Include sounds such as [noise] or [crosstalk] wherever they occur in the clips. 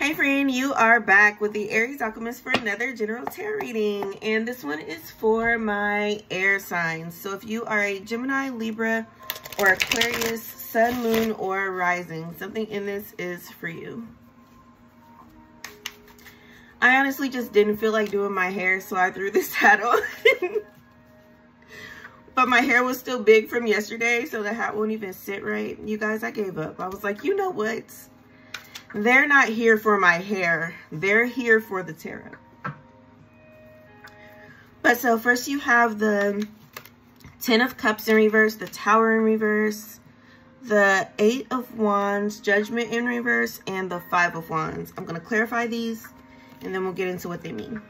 Hey friend, you are back with the Aries Alchemist for another general tarot reading. And this one is for my air signs. So if you are a Gemini, Libra, or Aquarius, Sun, Moon, or Rising, something in this is for you. I honestly just didn't feel like doing my hair, so I threw this [laughs] hat on. but my hair was still big from yesterday, so the hat won't even sit right. You guys, I gave up. I was like, you know what? They're not here for my hair. They're here for the tarot. But so first you have the Ten of Cups in reverse, the Tower in reverse, the Eight of Wands, Judgment in reverse, and the Five of Wands. I'm going to clarify these, and then we'll get into what they mean.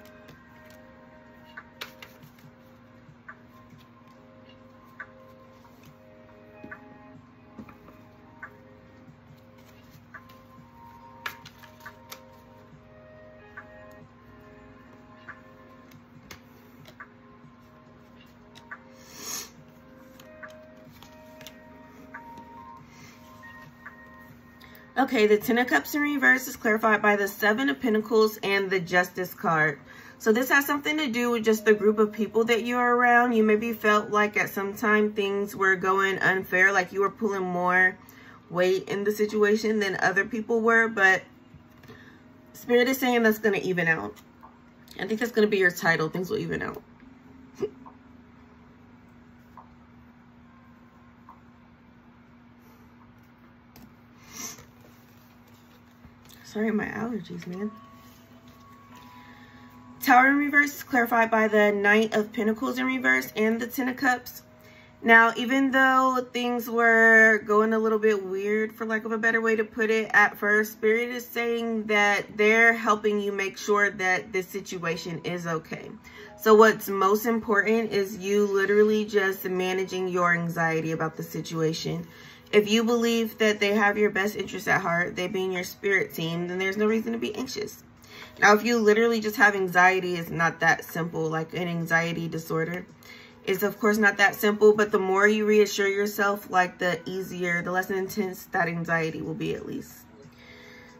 Okay, the Ten of Cups in reverse is clarified by the Seven of Pentacles and the Justice card. So this has something to do with just the group of people that you're around. You maybe felt like at some time things were going unfair, like you were pulling more weight in the situation than other people were, but Spirit is saying that's going to even out. I think that's going to be your title. Things will even out. Sorry, my allergies, man. Tower in reverse is clarified by the Knight of Pentacles in reverse and the Ten of Cups. Now, even though things were going a little bit weird, for lack of a better way to put it, at first, Spirit is saying that they're helping you make sure that this situation is okay. So what's most important is you literally just managing your anxiety about the situation. If you believe that they have your best interest at heart, they being your spirit team, then there's no reason to be anxious. Now, if you literally just have anxiety, it's not that simple, like an anxiety disorder. It's of course not that simple, but the more you reassure yourself, like the easier, the less intense that anxiety will be at least.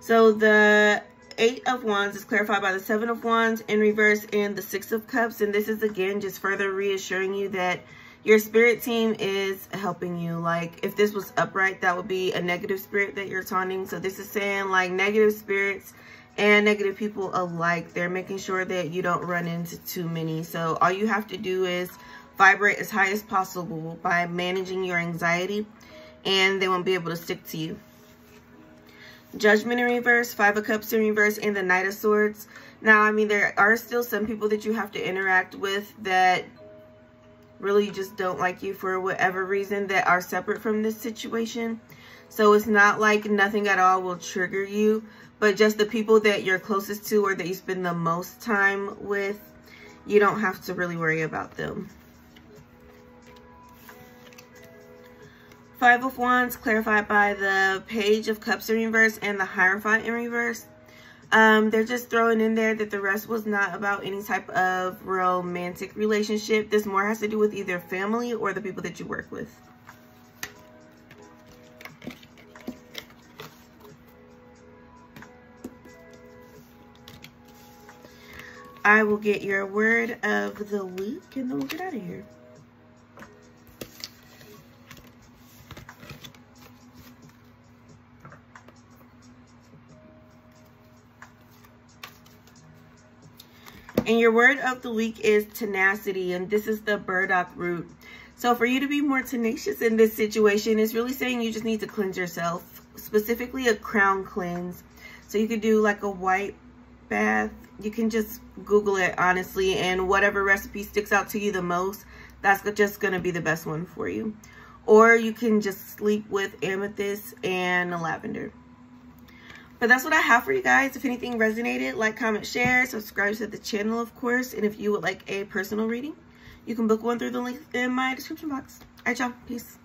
So the Eight of Wands is clarified by the Seven of Wands in reverse and the Six of Cups. And this is again just further reassuring you that your spirit team is helping you. Like if this was upright, that would be a negative spirit that you're taunting. So this is saying like negative spirits and negative people alike. They're making sure that you don't run into too many. So all you have to do is vibrate as high as possible by managing your anxiety and they won't be able to stick to you. Judgment in reverse, Five of Cups in reverse, and the Knight of Swords. Now, I mean, there are still some people that you have to interact with that really just don't like you for whatever reason that are separate from this situation. So it's not like nothing at all will trigger you, but just the people that you're closest to or that you spend the most time with, you don't have to really worry about them. Five of Wands clarified by the Page of Cups in reverse and the Hierophant in reverse. Um, they're just throwing in there that the rest was not about any type of romantic relationship. This more has to do with either family or the people that you work with. I will get your word of the week and then we'll get out of here. And your word of the week is tenacity, and this is the burdock root. So for you to be more tenacious in this situation, it's really saying you just need to cleanse yourself, specifically a crown cleanse. So you could do like a white bath. You can just Google it, honestly, and whatever recipe sticks out to you the most, that's just going to be the best one for you. Or you can just sleep with amethyst and lavender. But that's what I have for you guys. If anything resonated, like, comment, share, subscribe to the channel, of course. And if you would like a personal reading, you can book one through the link in my description box. All right, y'all. Peace.